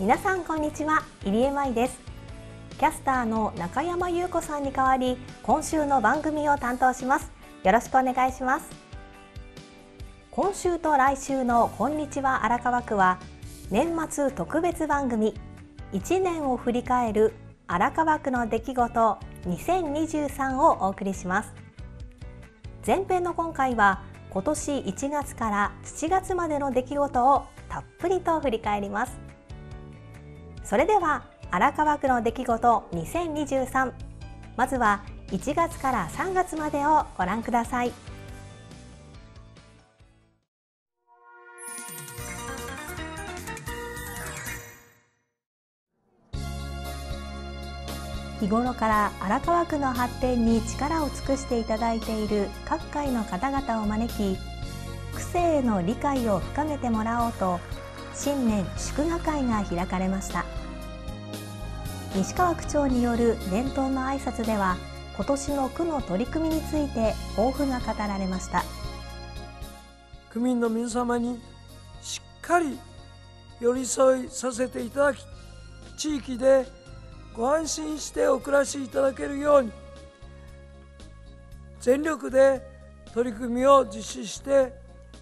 皆さんこんにちは入江舞です。キャスターの中山優子さんに代わり今週の番組を担当します。よろしくお願いします。今週と来週のこんにちは荒川区は年末特別番組1年を振り返る荒川区の出来事2023をお送りします。前編の今回は今年1月から7月までの出来事をたっぷりと振り返ります。それでは荒川区の出来事2023まずは1月から3月までをご覧ください。日頃から荒川区の発展に力を尽くしていただいている各界の方々を招き区政への理解を深めてもらおうと新年祝賀会が開かれました。西川区長による伝統の挨拶では今年の区の取り組みについて抱負が語られました。区民の皆様にしっかり寄り添いさせていただき地域でご安心してお暮らしいただけるように全力で取り組みを実施して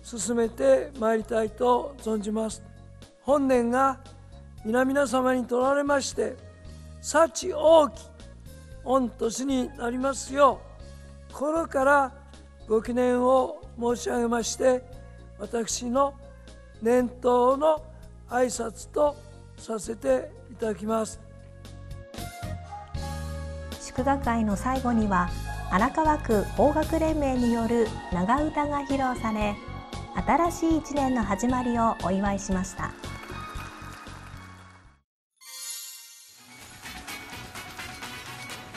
進めてまいりたいと存じます。本年が皆々様にとられまして幸大き御年になりますよう心からご記念を申し上げまして私の年頭の挨拶とさせていただきます祝賀会の最後には荒川区邦楽連盟による長唄が披露され新しい一年の始まりをお祝いしました。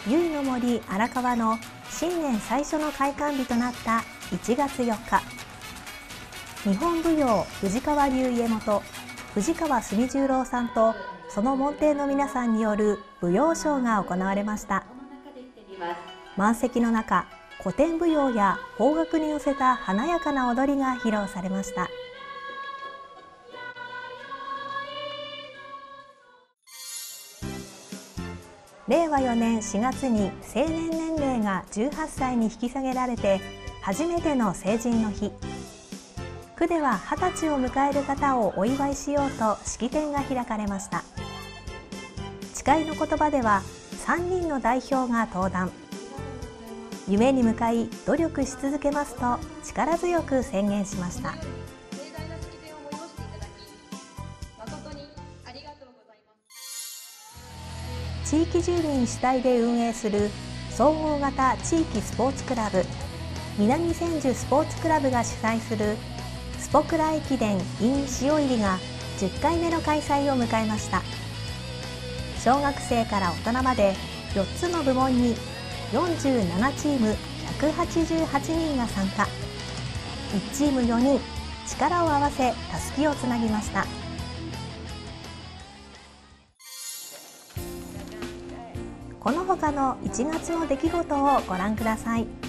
ゆいの森荒川の新年最初の開館日となった1月4日。日本舞踊藤川流家元藤川住十郎さんとその門弟の皆さんによる舞踊ショーが行われました。満席の中古典舞踊や邦楽に寄せた華やかな踊りが披露されました。令和4年4月に成年年齢が18歳に引き下げられて初めての成人の日。区では20歳を迎える方をお祝いしようと式典が開かれました。誓いの言葉では3人の代表が登壇。夢に向かい努力し続けますと力強く宣言しました。地域住民主体で運営する総合型地域スポーツクラブ。南千住スポーツクラブが主催するスポクラ駅伝 in 塩入りが10回目の開催を迎えました。小学生から大人まで4つの部門に47チーム188人が参加。1チーム4人力を合わせたすきをつなぎました。この他の1月の出来事をご覧ください。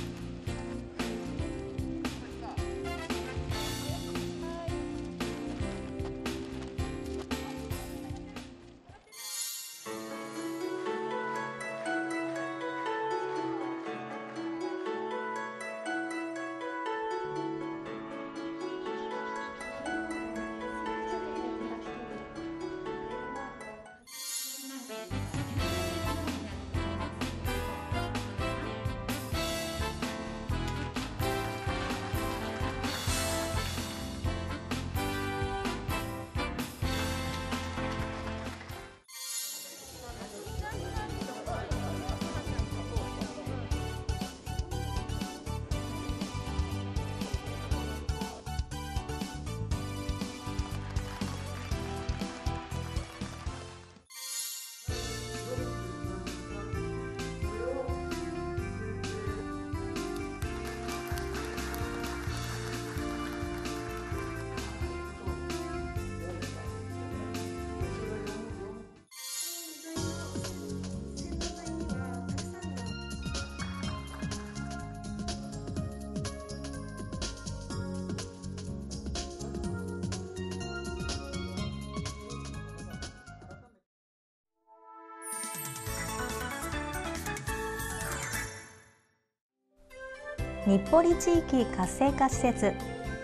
日暮里地域活性化施設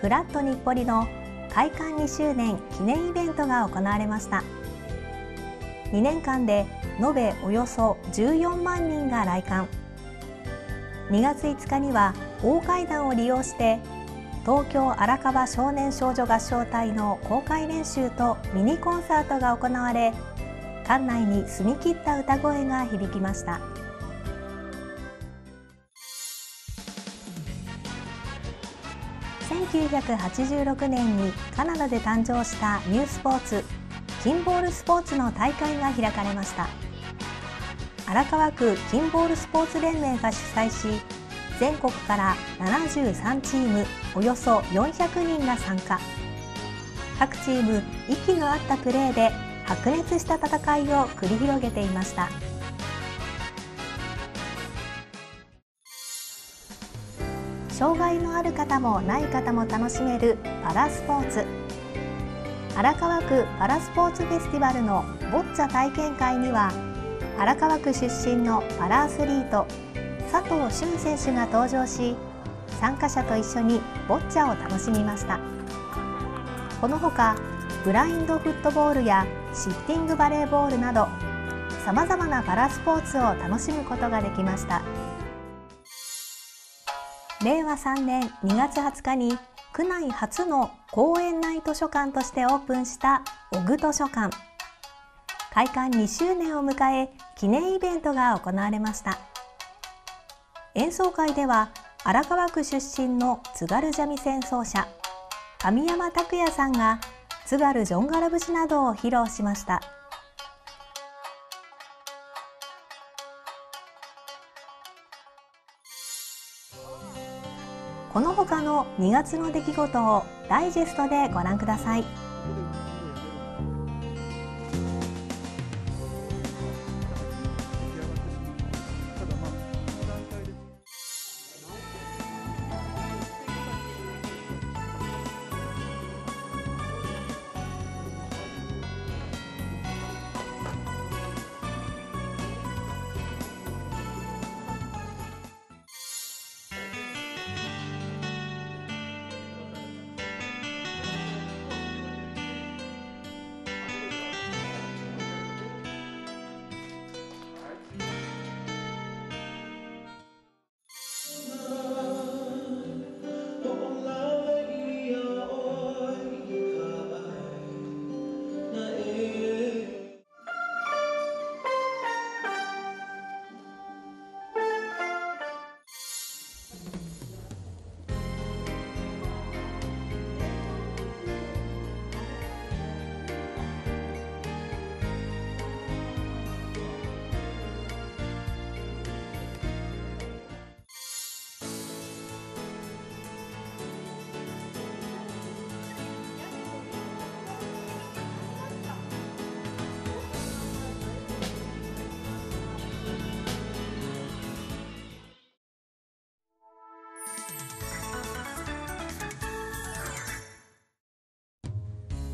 フラット日暮里の開館2周年記念イベントが行われました。2年間で延べおよそ14万人が来館。2月5日には大階段を利用して東京荒川少年少女合唱隊の公開練習とミニコンサートが行われ館内に澄み切った歌声が響きました。1986年にカナダで誕生したニュースポーツキンボールスポーツの大会が開かれました。荒川区キンボールスポーツ連盟が主催し全国から73チームおよそ400人が参加。各チーム息の合ったプレーで白熱した戦いを繰り広げていました。障害のある方もない方も楽しめるパラスポーツ。荒川区パラスポーツフェスティバルのボッチャ体験会には荒川区出身のパラアスリート佐藤俊選手が登場し参加者と一緒にボッチャを楽しみました。このほかブラインドフットボールやシッティングバレーボールなどさまざまなパラスポーツを楽しむことができました。令和3年2月20日に区内初の公園内図書館としてオープンした小具図書館。開館2周年を迎え記念イベントが行われました。演奏会では荒川区出身の津軽三味線奏者神山拓也さんが津軽ジョンガラ節などを披露しました。この他の2月の出来事をダイジェストでご覧ください。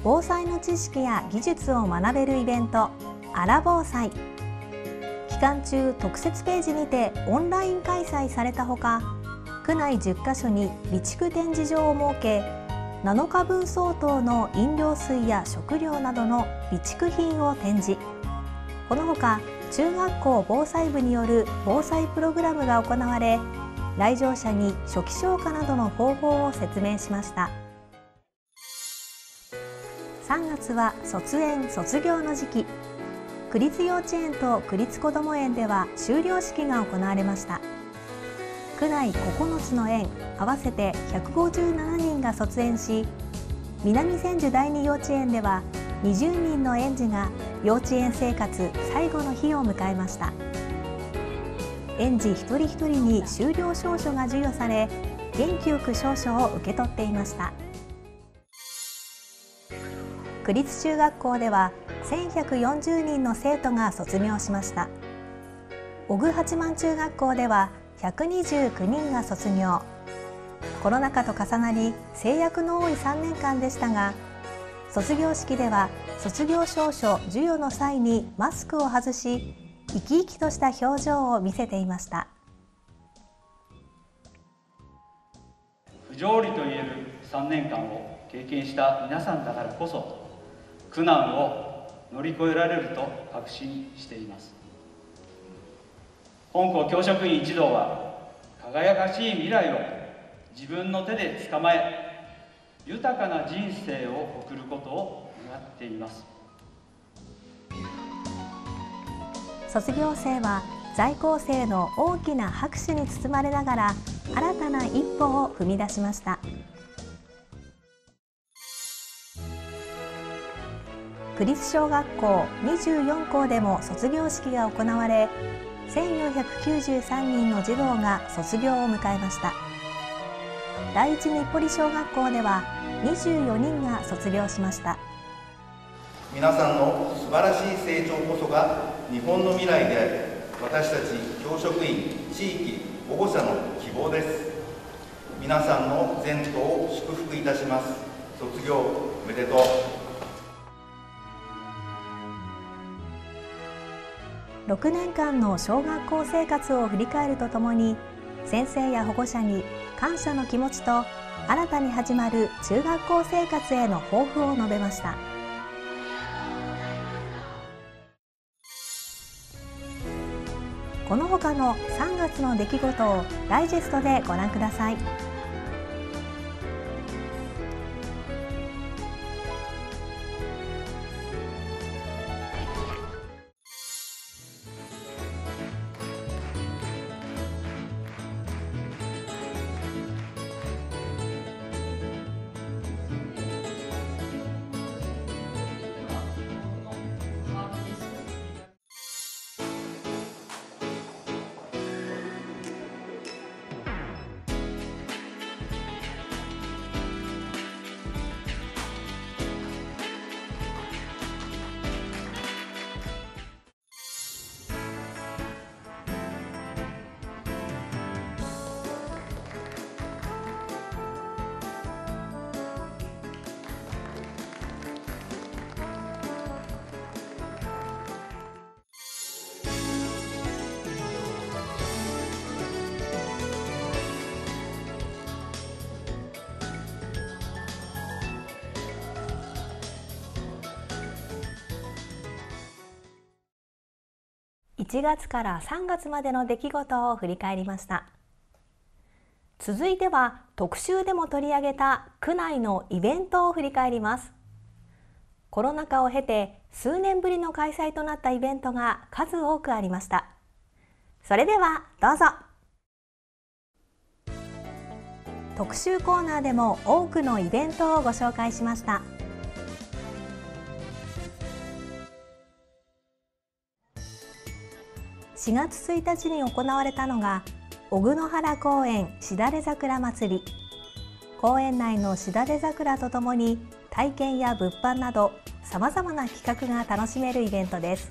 防災の知識や技術を学べるイベントアラ防災期間中特設ページにてオンライン開催されたほか区内10カ所に備蓄展示場を設け7日分相当の飲料水や食料などの備蓄品を展示このほか中学校防災部による防災プログラムが行われ来場者に初期消火などの方法を説明しました。3月は卒園卒業の時期。区立幼稚園と区立こども園では修了式が行われました。区内9つの園合わせて157人が卒園し南千住第二幼稚園では20人の園児が幼稚園生活最後の日を迎えました。園児一人一人に修了証書が授与され元気よく証書を受け取っていました。区立中学校では1140人の生徒が卒業しました。小具八幡中学校では129人が卒業。コロナ禍と重なり制約の多い3年間でしたが卒業式では卒業証書授与の際にマスクを外し生き生きとした表情を見せていました。勝利といえる3年間を経験した皆さんだからこそ苦難を乗り越えられると確信しています。本校教職員一同は輝かしい未来を自分の手で捕まえ豊かな人生を送ることを願っています。卒業生は在校生の大きな拍手に包まれながら新たな一歩を踏み出しました。区立小学校24校でも卒業式が行われ1493人の児童が卒業を迎えました。第一日暮里小学校では24人が卒業しました。皆さんの素晴らしい成長こそが日本の未来であり私たち教職員地域保護者の希望です。皆さんの前途を祝福いたします。卒業おめでとう。6年間の小学校生活を振り返るとともに先生や保護者に感謝の気持ちと新たに始まる中学校生活への抱負を述べましたこの他の3月の出来事をダイジェストでご覧ください。1月から3月までの出来事を振り返りました。続いては特集でも取り上げた区内のイベントを振り返ります。コロナ禍を経て数年ぶりの開催となったイベントが数多くありました。それではどうぞ。特集コーナーでも多くのイベントをご紹介しました。4月1日に行われたのが小久野原公園しだれ桜まつり。公園内のしだれ桜とともに体験や物販などさまざまな企画が楽しめるイベントです。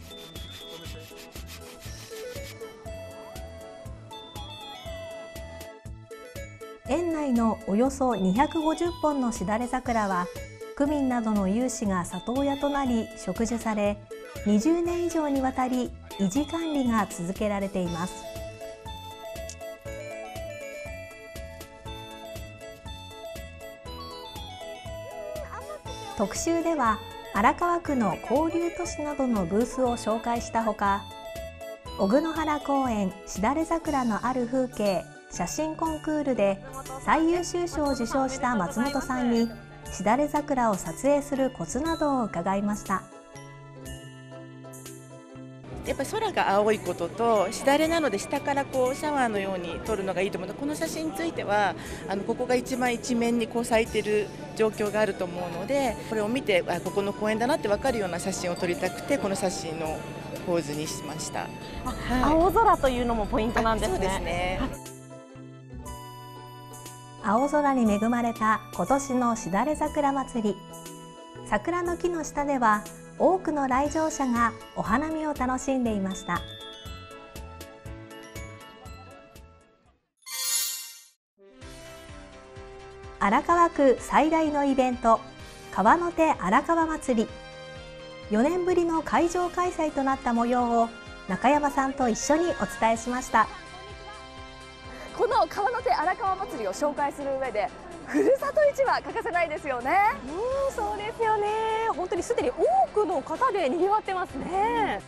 園内のおよそ250本のしだれ桜は区民などの有志が里親となり植樹され20年以上にわたり維持管理が続けられています特集では荒川区の交流都市などのブースを紹介したほか小久野原公園しだれ桜のある風景写真コンクールで最優秀賞を受賞した松本さんにしだれ桜を撮影するコツなどを伺いました。やっぱり空が青いこととしだれなので下からこうシャワーのように撮るのがいいと思うの。でこの写真についてはあのここが一番一面にこう咲いてる状況があると思うのでこれを見てあここの公園だなって分かるような写真を撮りたくてこの写真のポーズにしました、はい、青空というのもポイントなんですね。そうですね。青空に恵まれた今年のしだれ桜まつり。桜の木の下では多くの来場者がお花見を楽しんでいました。荒川区最大のイベント川の手荒川祭り。4年ぶりの会場開催となった模様を中山さんと一緒にお伝えしました。この川の手荒川祭りを紹介する上でふるさと市場欠かせないですよね。うんそうですよね。本当にすでに多くの方で賑わってますね、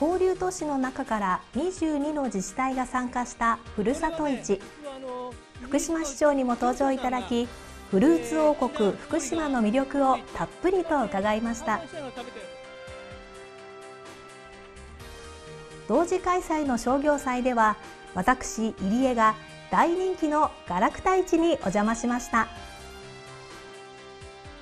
交流都市の中から22の自治体が参加したふるさと市。福島市長にも登場いただきフルーツ王国福島の魅力をたっぷりと伺いました。同時開催の商業祭では私入江が大人気のガラクタ市にお邪魔しました。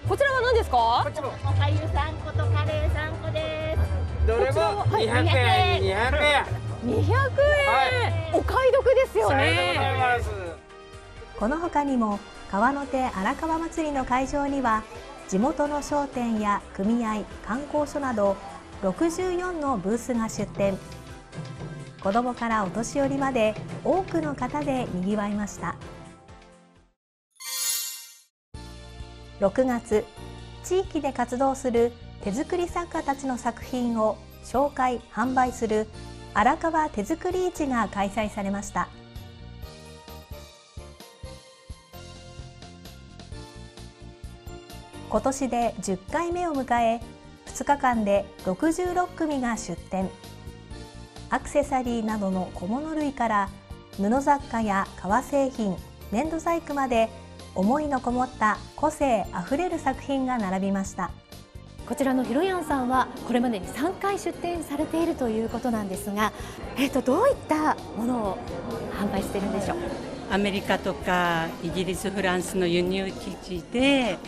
こちらは何ですか？おかゆ3個とカレー3個です。どれも200円。200円。200円、お買い得ですよね。この他にも川の手荒川祭りの会場には地元の商店や組合観光所など64のブースが出店子どもからお年寄りまで多くの方でにぎわいました。6月地域で活動する手作り作家たちの作品を紹介販売する荒川手作り市が開催されました。今年で10回目を迎え2日間で66組が出展。アクセサリーなどの小物類から布雑貨や革製品粘土細工まで思いのこもった個性あふれる作品が並びましたこちらのひろやんさんはこれまでに3回出展されているということなんですが、えー、とどういったものを販売しているんでしょう？アメリカとかイギリス、フランスの輸入生地で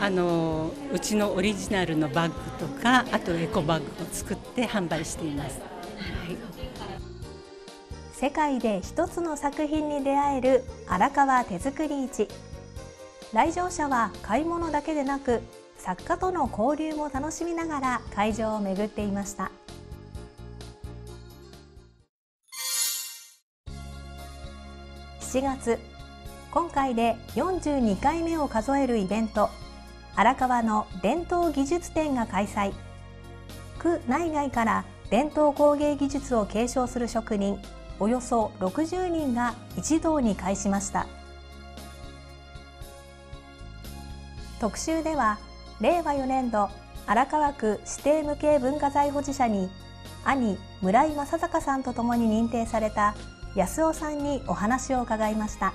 あのうちのオリジナルのバッグとかあとエコバッグを作って販売しています。世界で一つの作品に出会える荒川手作り市。来場者は買い物だけでなく作家との交流も楽しみながら会場を巡っていました。7月今回で42回目を数えるイベント荒川の伝統技術展が開催。区内外から伝統工芸技術を継承する職人およそ60人が一堂に会しました。特集では令和4年度荒川区指定無形文化財保持者に兄村井正孝さんとともに認定された安尾さんにお話を伺いました。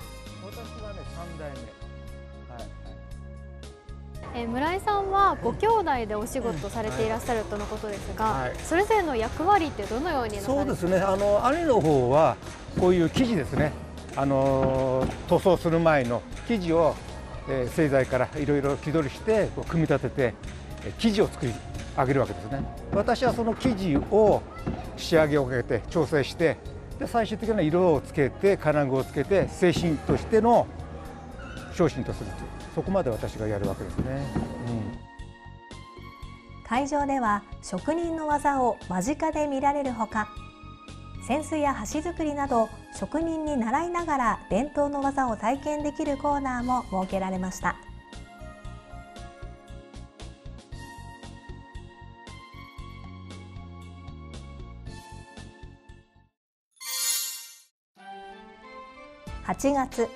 えー、村井さんはご兄弟でお仕事されていらっしゃるとのことですが、はい、それぞれの役割ってどのようにそうですね。あの兄の方はこういう生地ですね。あの塗装する前の生地を、えー、製材からいろいろ気取りして組み立てて、えー、生地を作り上げるわけですね。私はその生地を仕上げをかけて調整してで最終的な色をつけて金具をつけて製品としての商品とするというそこまで私がやるわけですね、うん、会場では職人の技を間近で見られるほか扇子や箸作りなど職人に習いながら伝統の技を体験できるコーナーも設けられました。8月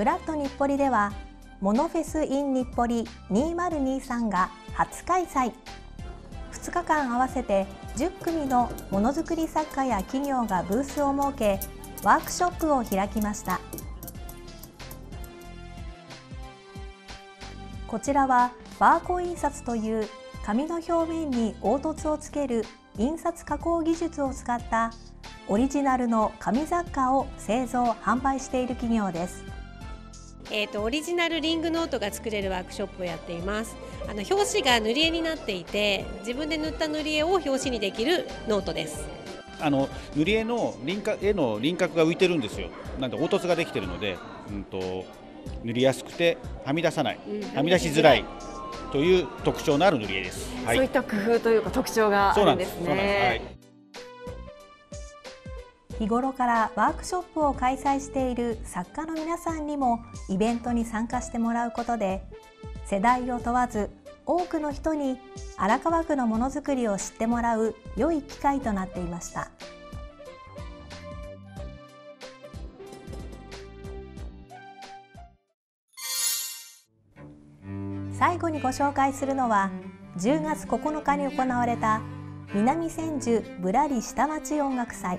フラット日暮里ではモノフェスイン日暮里2023が初開催。2日間合わせて10組のものづくり作家や企業がブースを設けワークショップを開きました。こちらはバーコ印刷という紙の表面に凹凸をつける印刷加工技術を使ったオリジナルの紙雑貨を製造販売している企業です。えーと、オリジナルリングノートが作れるワークショップをやっています。あの表紙が塗り絵になっていて自分で塗った塗り絵を表紙にできるノートです。あの塗り絵の輪郭絵の輪郭が浮いてるんですよ。なんで凹凸ができてるので、うんと、塗りやすくてはみ出さない、うん、はみ出しづらいという特徴のある塗り絵です、はい、そういった工夫というか特徴があるんですね日頃からワークショップを開催している作家の皆さんにもイベントに参加してもらうことで世代を問わず多くの人に荒川区のものづくりを知ってもらう良い機会となっていました。最後にご紹介するのは10月9日に行われた南千住ぶらり下町音楽祭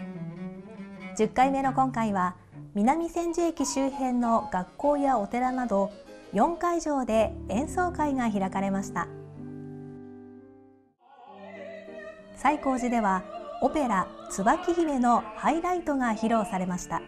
10回目の今回は南千住駅周辺の学校やお寺など4会場で演奏会が開かれました西光寺ではオペラ「椿姫」のハイライトが披露されました。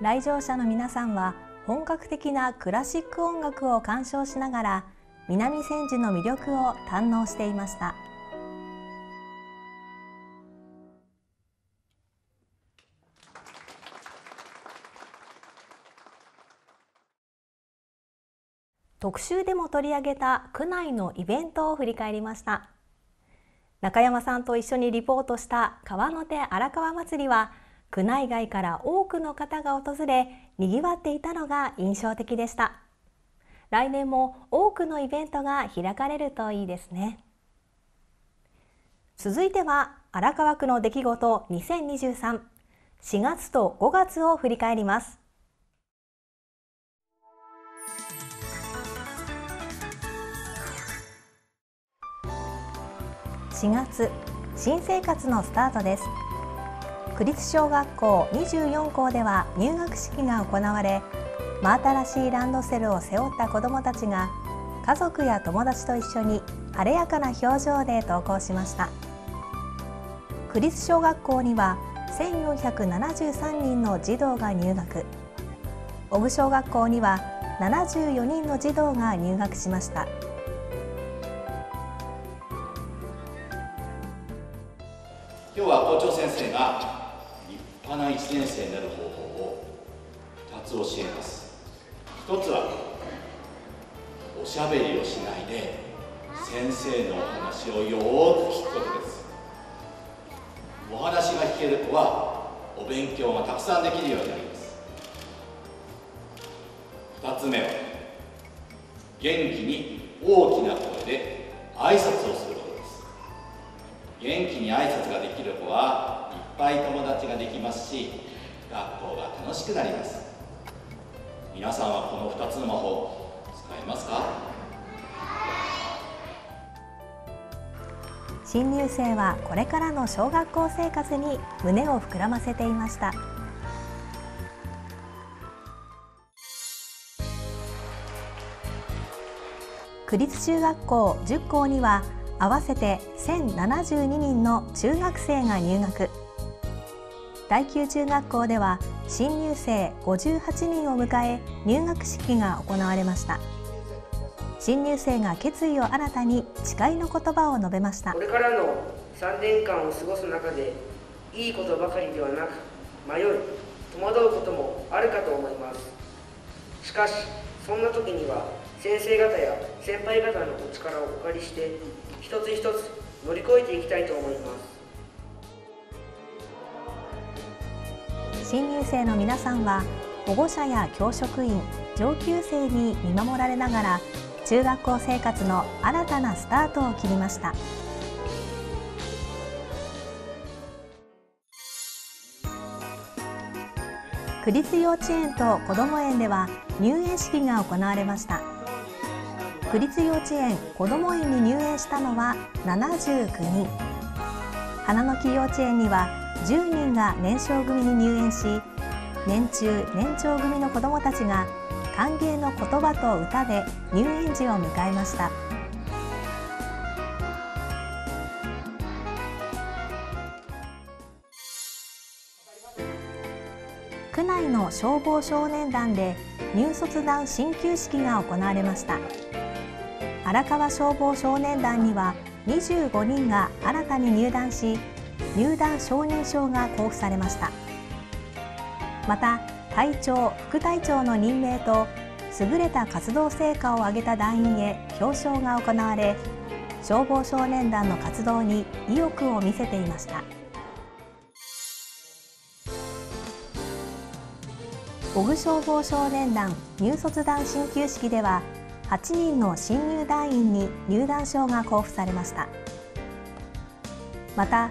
来場者の皆さんは本格的なクラシック音楽を鑑賞しながら南千住の魅力を堪能していました。特集でも取り上げた区内のイベントを振り返りました。中山さんと一緒にリポートした川の手荒川祭りは区内外から多くの方が訪れ賑わっていたのが印象的でした。来年も多くのイベントが開かれるといいですね。続いては荒川区の出来事20234月と5月を振り返ります。4月新生活のスタートです。区立小学校24校では入学式が行われ真新しいランドセルを背負った子どもたちが家族や友達と一緒に晴れやかな表情で登校しました。区立小学校には1473人の児童が入学。小具小学校には74人の児童が入学しました。今日は校長先生が派な1年生になる方法を2つ教えます。1つはおしゃべりをしないで先生のお話をよーく聞くことです。お話が聞ける子はお勉強がたくさんできるようになります。2つ目は元気に大きな声で挨拶をすることです。元気に挨拶ができる子はぱい友達ができますし学校が楽しくなります。皆さんはこの2つの魔法使えますか？新入生はこれからの小学校生活に胸を膨らませていました。区立中学校10校には合わせて1072人の中学生が入学。第9中学校では新入生58人を迎え入学式が行われました。新入生が決意を新たに誓いの言葉を述べました。これからの3年間を過ごす中でいいことばかりではなく迷い戸惑うこともあるかと思います。しかしそんな時には先生方や先輩方のお力をお借りして一つ一つ乗り越えていきたいと思います。新入生の皆さんは保護者や教職員上級生に見守られながら中学校生活の新たなスタートを切りました。区立幼稚園とこども園では入園式が行われました。区立幼稚園こども園に入園したのは79人。花の木幼稚園には10人が年少組に入園し年中年長組の子どもたちが歓迎の言葉と歌で入園時を迎えました。区内の消防少年団で入卒団進級式が行われました。荒川消防少年団には25人が新たに入団し入団承認証が交付されました。また隊長副隊長の任命と優れた活動成果を上げた団員へ表彰が行われ消防少年団の活動に意欲を見せていました。小具消防少年団入卒団進級式では8人の新入団員に入団証が交付されました。また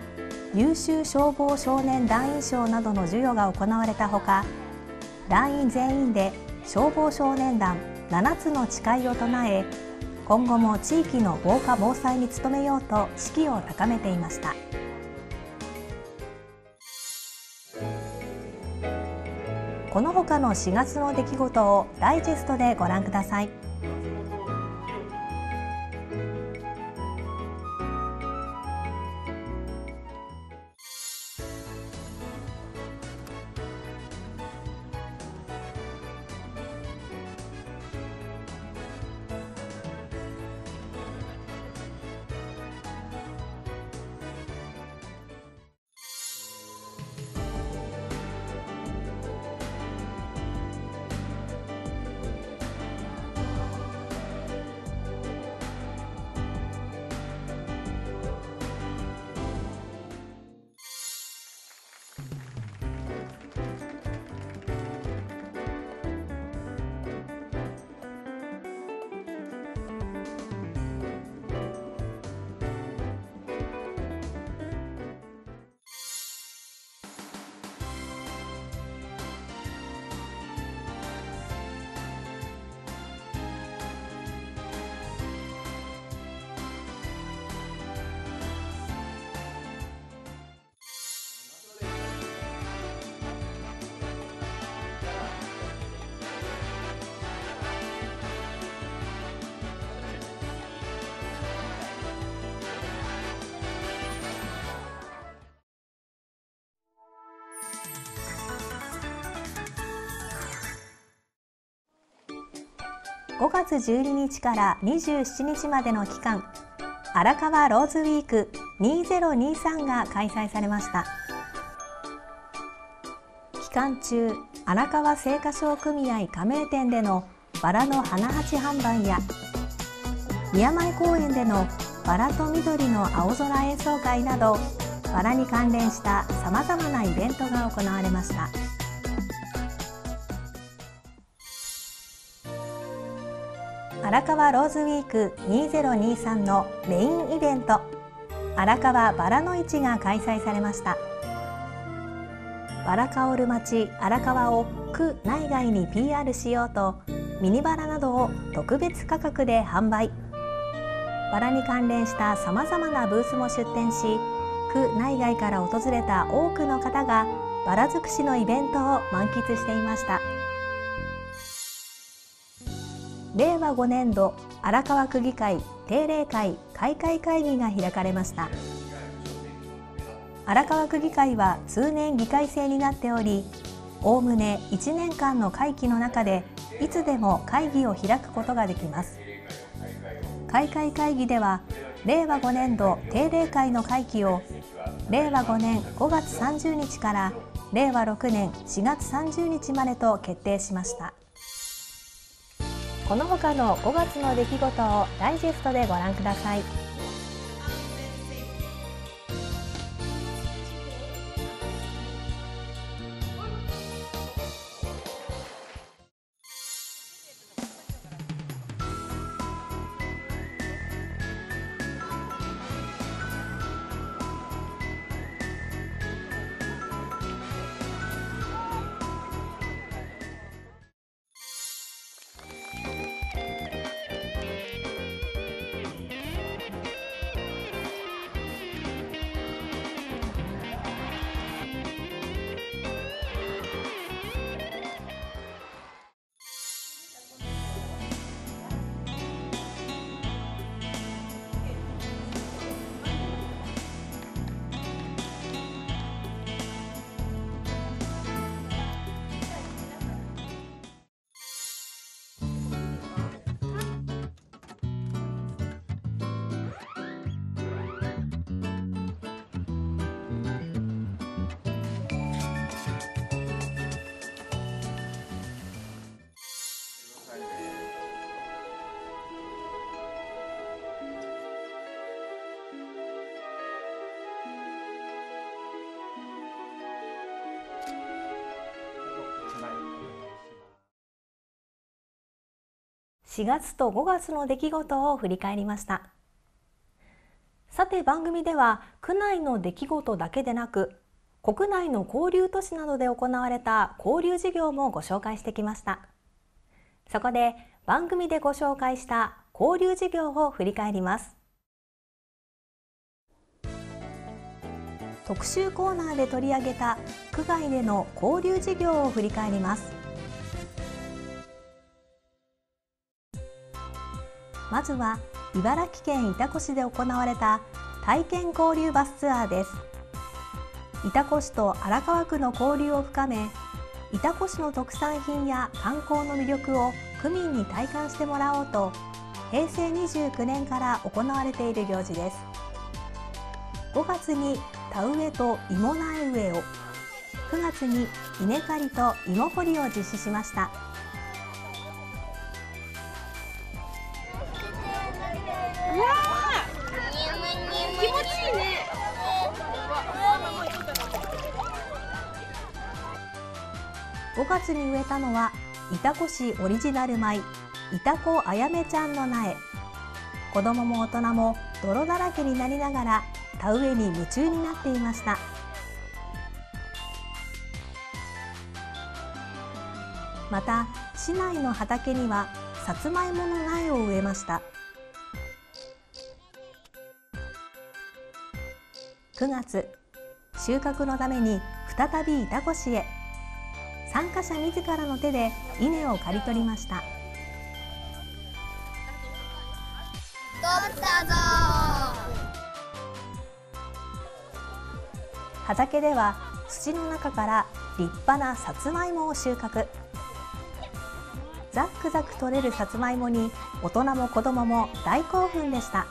優秀消防少年団員賞などの授与が行われたほか団員全員で消防少年団7つの誓いを唱え今後も地域の防火防災に努めようと士気を高めていました。この他の4月の出来事をダイジェストでご覧ください。5月12日から27日までの期間荒川ローズウィーク2023が開催されました期間中荒川製菓商組合加盟店でのバラの花鉢販売や宮前公園でのバラと緑の青空演奏会などバラに関連したさまざまなイベントが行われました。荒川ローズウィーク2023のメインイベント。荒川バラの市が開催されました。バラ香る町荒川を区内外に PR しようとミニバラなどを特別価格で販売。バラに関連したさまざまなブースも出展し区内外から訪れた多くの方がバラ尽くしのイベントを満喫していました。令和5年度荒川区議会定例会開会会議が開かれました。荒川区議会は通年議会制になっておりおおむね1年間の会期の中でいつでも会議を開くことができます。開会会議では令和5年度定例会の会期を令和5年5月30日から令和6年4月30日までと決定しました。この他の5月の出来事をダイジェストでご覧ください。4月と5月の出来事を振り返りました。さて番組では区内の出来事だけでなく国内の交流都市などで行われた交流事業もご紹介してきました。そこで番組でご紹介した交流事業を振り返ります。特集コーナーで取り上げた区外での交流事業を振り返ります。まずは茨城県潮来市で行われた体験交流バスツアーです。潮来市と荒川区の交流を深め潮来市の特産品や観光の魅力を区民に体感してもらおうと平成29年から行われている行事です。5月に田植えと芋苗植えを9月に稲刈りと芋掘りを実施しました。月に植えたのは潮来市オリジナル米潮来あやめちゃんの苗。子供も大人も泥だらけになりながら田植えに夢中になっていました。また市内の畑にはさつまいもの苗を植えました。9月収穫のために再び潮来市へ。参加者自らの手で稲を刈り取りました。畑では土の中から立派なさつまいもを収穫。ザックザク取れるさつまいもに大人も子供も大興奮でした。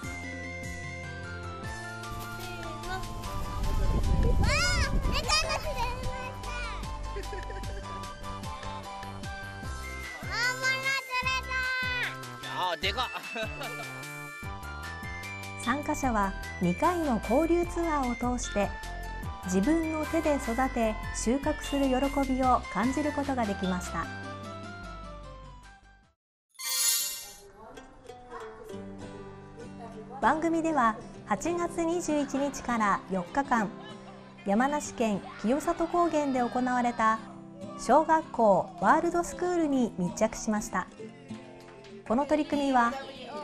者は2回の交流ツアーを通して自分の手で育て収穫する喜びを感じることができました。番組では8月21日から4日間山梨県清里高原で行われた小学校ワールドスクールに密着しました。この取り組みは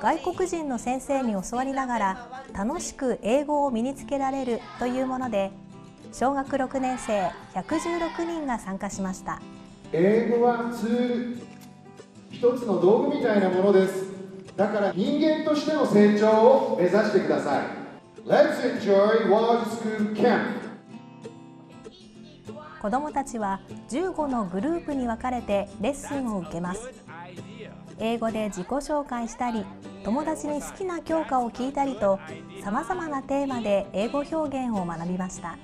外国人の先生に教わりながら楽しく英語を身につけられるというもので小学6年生116人が参加しました。英語はツール一つの道具みたいなものです。だから人間としての成長を目指してください。Let's enjoy World School Camp. 子どもたちは15のグループに分かれてレッスンを受けます。英語で自己紹介したり友達に好きな教科を聞いたりとさまざまなテーマで英語表現を学びました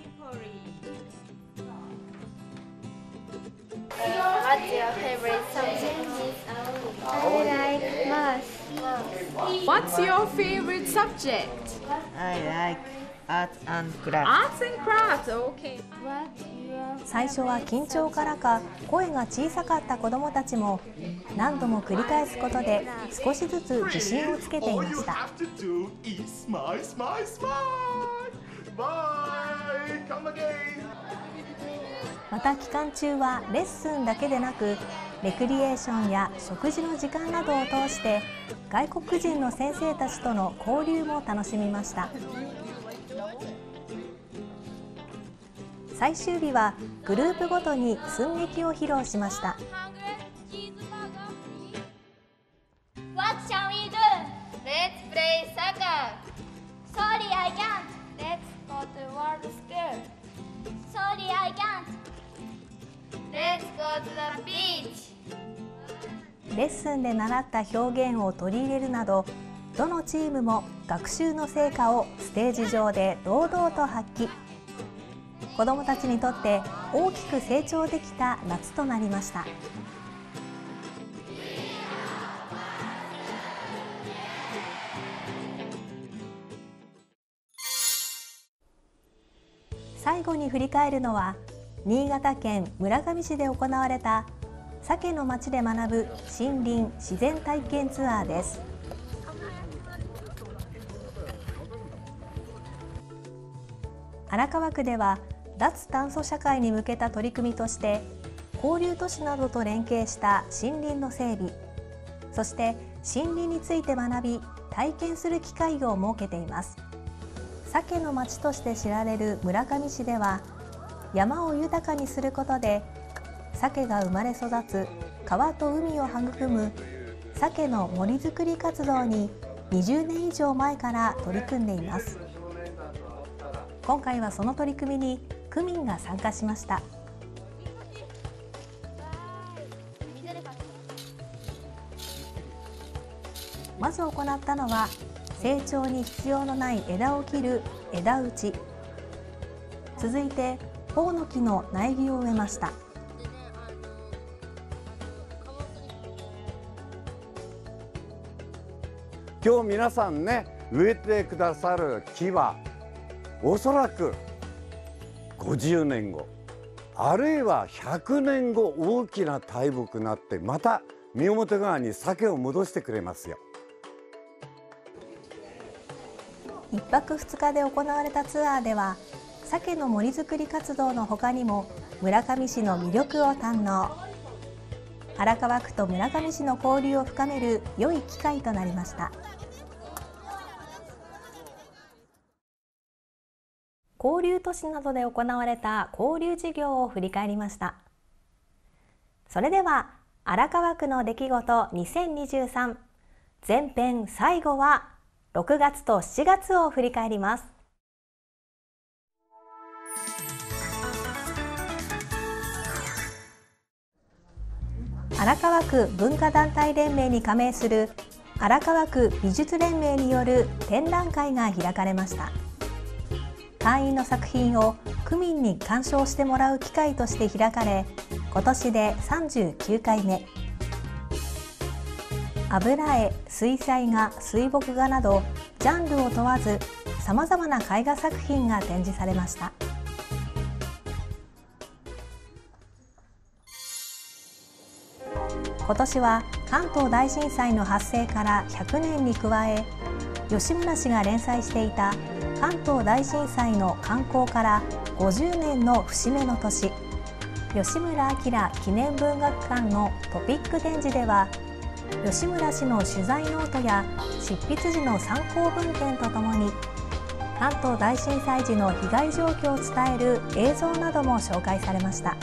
最初は緊張からか声が小さかった子どもたちも何度も繰り返すことで少しずつ自信をつけていました。また期間中はレッスンだけでなくレクリエーションや食事の時間などを通して外国人の先生たちとの交流も楽しみました。最終日はグループごとに寸劇を披露しましたレッスンで習った表現を取り入れるなどどのチームも学習の成果をステージ上で堂々と発揮子どもたちにとって大きく成長できた夏となりました。最後に振り返るのは新潟県村上市で行われた鮭の町で学ぶ森林自然体験ツアーです。荒川区では脱炭素社会に向けた取り組みとして交流都市などと連携した森林の整備そして森林について学び体験する機会を設けています。鮭の町として知られる村上市では山を豊かにすることで鮭が生まれ育つ川と海を育む鮭の森づくり活動に20年以上前から取り組んでいます。今回はその取り組みに区民が参加しました。まず行ったのは成長に必要のない枝を切る枝打ち。続いてホウの木の苗木を植えました。今日皆さんね植えてくださる木はおそらく50年後。あるいは100年後大きな大木になってまた三表川に鮭を戻してくれますよ。1泊2日で行われたツアーでは鮭の森づくり活動の他にも村上市の魅力を堪能。荒川区と村上市の交流を深める良い機会となりました。交流都市などで行われた交流事業を振り返りました。それでは荒川区の出来事2023前編最後は6月と7月を振り返ります。荒川区文化団体連盟に加盟する荒川区美術連盟による展覧会が開かれました。会員の作品を区民に鑑賞してもらう機会として開かれ今年で39回目。油絵水彩画水墨画などジャンルを問わずさまざまな絵画作品が展示されました。今年は関東大震災の発生から100年に加え吉村氏が連載していた関東大震災の観光から50年の節目の年。吉村明記念文学館のトピック展示では吉村氏の取材ノートや執筆時の参考文献とともに関東大震災時の被害状況を伝える映像なども紹介されました。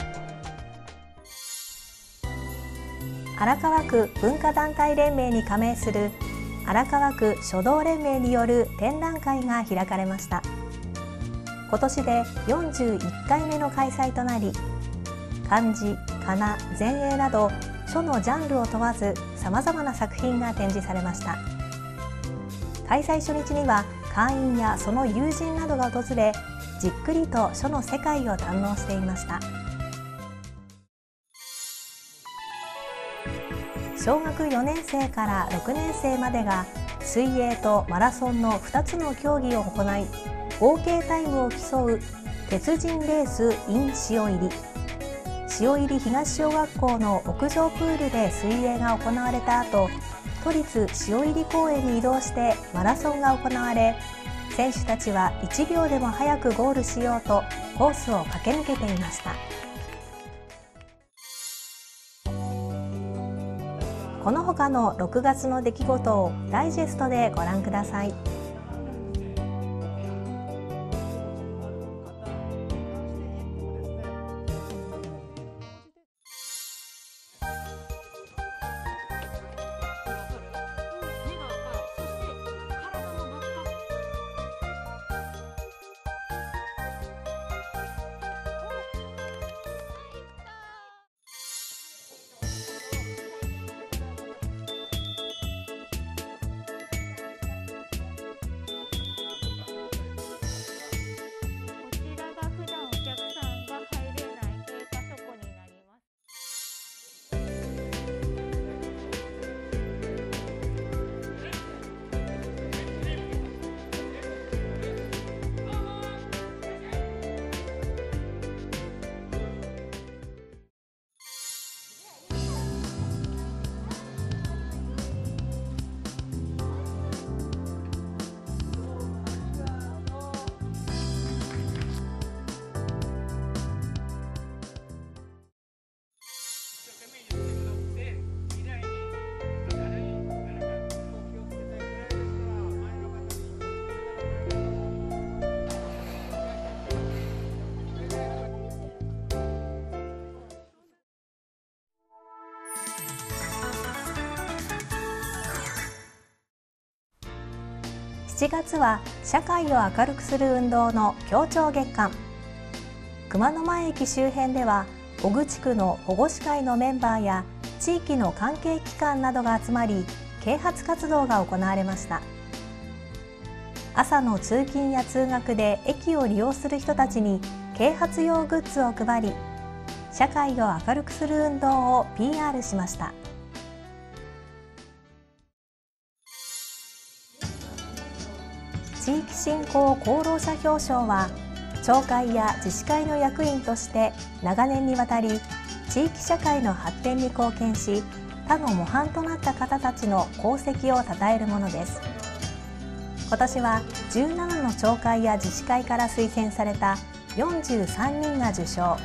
荒川区文化団体連盟に加盟する荒川区書道連盟による展覧会が開かれました。今年で41回目の開催となり漢字、仮名、前衛など書のジャンルを問わずさまざまな作品が展示されました。開催初日には会員やその友人などが訪れじっくりと書の世界を堪能していました。小学4年生から6年生までが水泳とマラソンの2つの競技を行い合計タイムを競う鉄人レース in 塩入り。塩入東小学校の屋上プールで水泳が行われた後都立塩入公園に移動してマラソンが行われ選手たちは1秒でも早くゴールしようとコースを駆け抜けていました。この他の6月の出来事をダイジェストでご覧ください。7月は社会を明るくする運動の協調月間。熊野前駅周辺では小口区の保護司会のメンバーや地域の関係機関などが集まり啓発活動が行われました。朝の通勤や通学で駅を利用する人たちに啓発用グッズを配り社会を明るくする運動を PR しました。地域振興功労者表彰は町会や自治会の役員として長年にわたり地域社会の発展に貢献し他の模範となった方たちの功績を称えるものです。今年は17の町会や自治会から推薦された43人が受賞。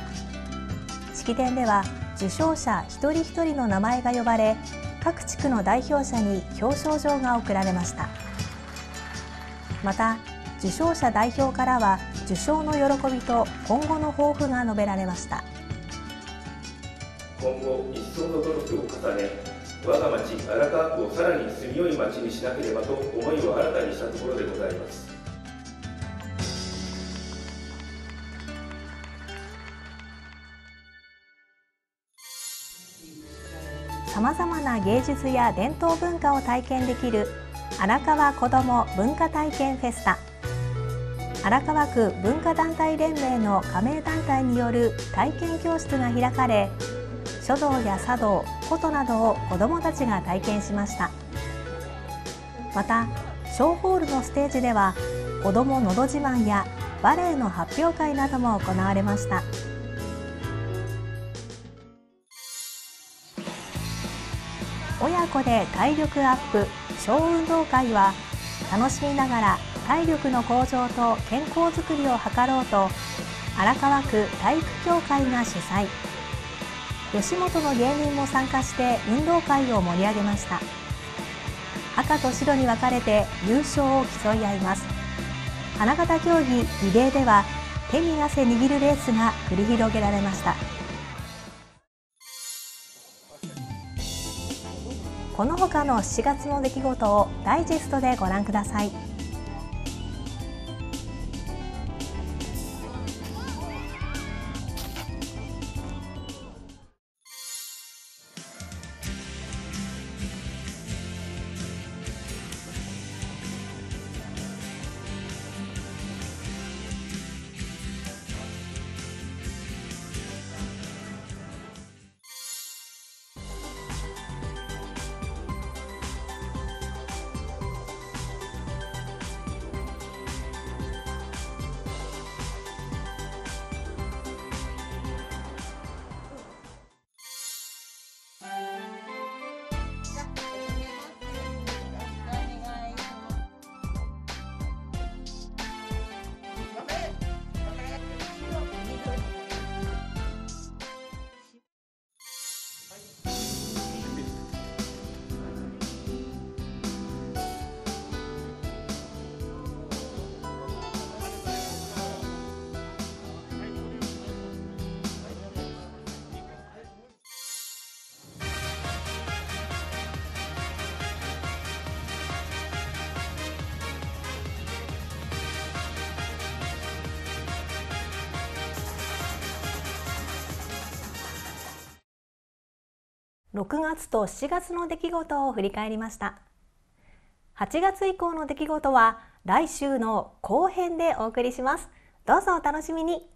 式典では受賞者一人一人の名前が呼ばれ各地区の代表者に表彰状が贈られました。また受賞者代表からは受賞の喜びと今後の抱負が述べられました。今後一層の努力を重ね我が町荒川区をさらに住みよい町にしなければと思いを新たにしたところでございます。さまざまな芸術や伝統文化を体験できる荒川子ども文化体験フェスタ。荒川区文化団体連盟の加盟団体による体験教室が開かれ書道や茶道琴などを子どもたちが体験しました。また小ホールのステージでは子どものど自慢やバレエの発表会なども行われました。親子で体力アップ。小運動会は楽しみながら体力の向上と健康づくりを図ろうと荒川区体育協会が主催。吉本の芸人も参加して運動会を盛り上げました。赤と白に分かれて優勝を競い合います。花形競技リレーでは手に汗握るレースが繰り広げられました。この他の7月の出来事をダイジェストでご覧ください。6月と7月の出来事を振り返りました。8月以降の出来事は来週の後編でお送りします。どうぞお楽しみに。